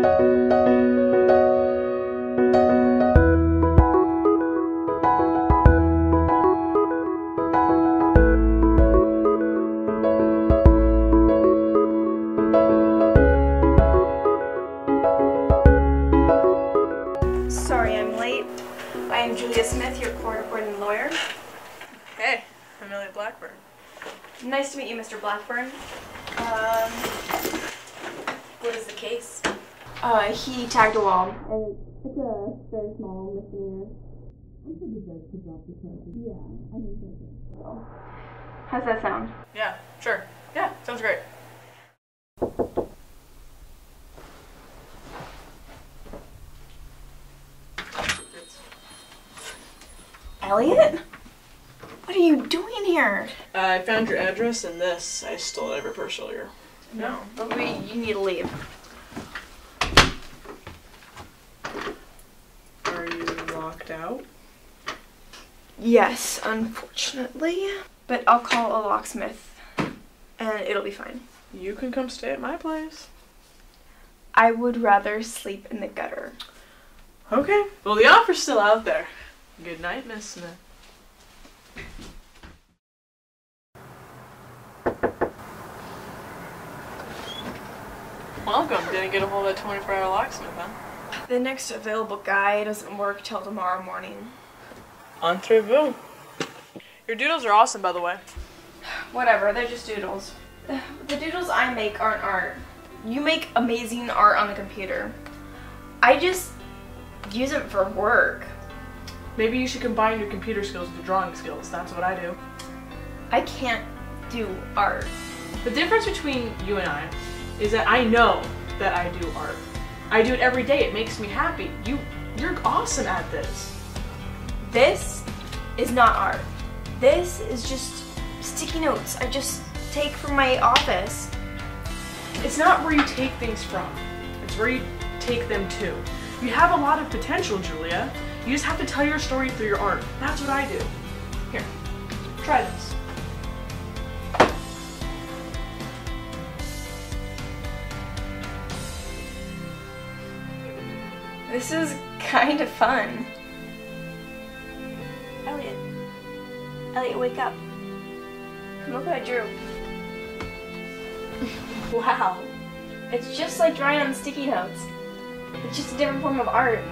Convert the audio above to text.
Sorry I'm late. I am Julia Smith, your court-appointed lawyer. Hey, I'm Elliot Blackburn. Nice to meet you, Mr. Blackburn. Um, uh, he tagged a wall, and it's a very small misdemeanor. I'm sure the judge could drop the charges. Yeah, I think so. How's that sound? Yeah, sure. Yeah, sounds great. Elliot? What are you doing here? Uh, I found your address and this. I stole it every purse earlier. No, but we, you need to leave. Are you out? Yes, unfortunately. But I'll call a locksmith, and it'll be fine. You can come stay at my place. I would rather sleep in the gutter. Okay. Well, the offer's still out there. Good night, Miss Smith. Welcome. Didn't get a hold of that 24 hour locksmith, huh? The next available guy doesn't work till tomorrow morning. Entrevue. Your doodles are awesome, by the way. Whatever, they're just doodles. The doodles I make aren't art. You make amazing art on the computer. I just use it for work. Maybe you should combine your computer skills with your drawing skills. That's what I do. I can't do art. The difference between you and I is that I know that I do art. I do it every day. It makes me happy. You you're awesome at this. This is not art. This is just sticky notes I just take from my office. It's not where you take things from. It's where you take them to. You have a lot of potential, Julia. You just have to tell your story through your art. That's what I do. Here, try this. This is kind of fun. Elliot. Elliot, wake up. Look what I drew. wow. It's just like drawing on sticky notes. It's just a different form of art.